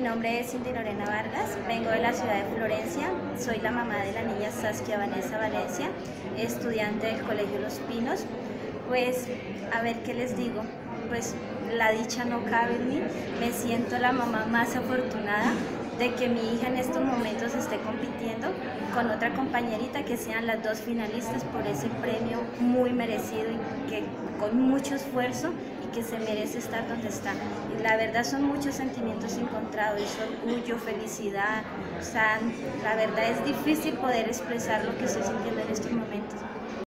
Mi nombre es Cindy Lorena Vargas, vengo de la ciudad de Florencia, soy la mamá de la niña Saskia Vanessa Valencia, estudiante del Colegio Los Pinos. Pues, a ver qué les digo, pues la dicha no cabe en mí, me siento la mamá más afortunada de que mi hija en estos momentos con otra compañerita que sean las dos finalistas por ese premio muy merecido y que con mucho esfuerzo y que se merece estar donde está. Y la verdad son muchos sentimientos encontrados, es orgullo, felicidad, o la verdad es difícil poder expresar lo que estoy sintiendo en estos momentos.